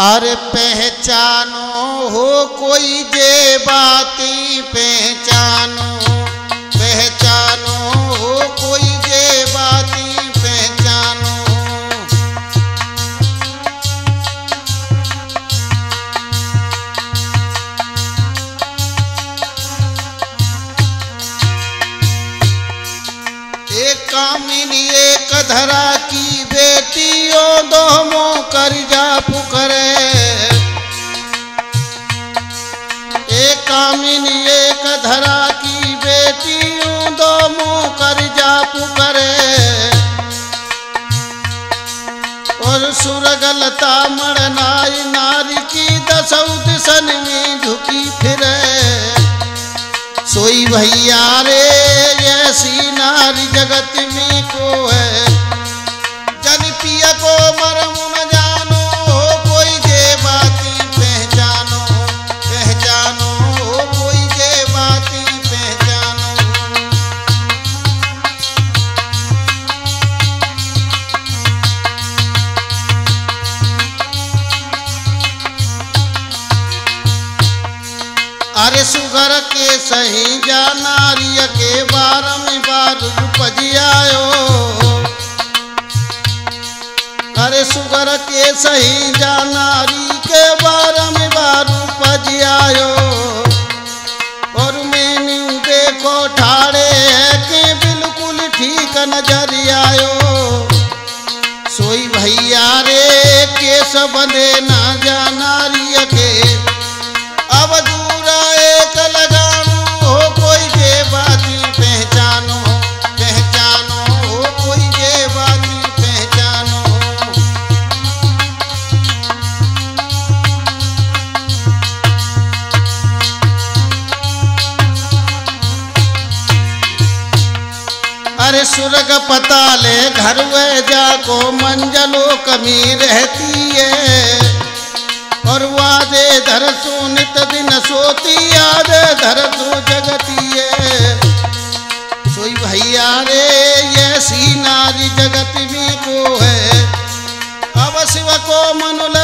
अरे पहचानो हो कोई जे बाती, पहचानो पहचानो हो कोई जे बाती, पहचानो। एक कामिनी, एक धरा कामिनी एक धरा की बेटियों दोमो कर जा पुकरे और सुरगलता मरनाई नारी की दसौ दिशन में झुकी फिरे। सोई भैया रे, ऐसी नारी जगत में अरे सुगर के सही जा नारिय के बार में बार उपज आयो अरे सुगर के सही जा नारी के बार में बार उपज आयो और मैंने देखो ठाड़े है के बिल्कुल ठीक नज़र आयो सोई भैया रे केस बंधे ना जा नारिय अरे सुरग पता ले घर वे जाको मंजलो कमी रहती है। और वादे धर सो नित दिन सोती, याद धर सो जगती है। सोई भैया रे ऐसी नारी जगत में को है। अब शिव को मन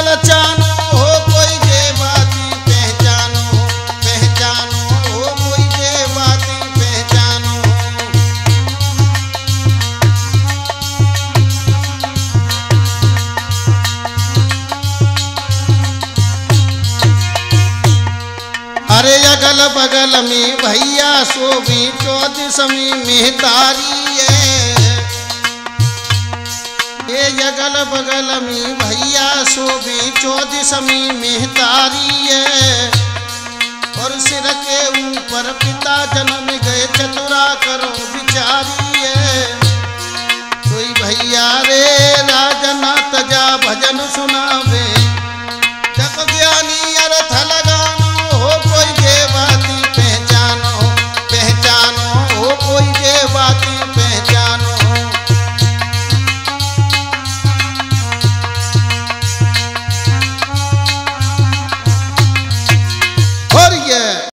अरे अगल बगल में भैया सोभी चौदिस में मेहतारी है। ये अगल बगल में भैया सोभी चौदिस में मेहतारी है। और सिर के ऊपर पिता जन्म गए चतुरा करो बिचारी है। कोई भैया रे राजना तजा भजन सुनावे।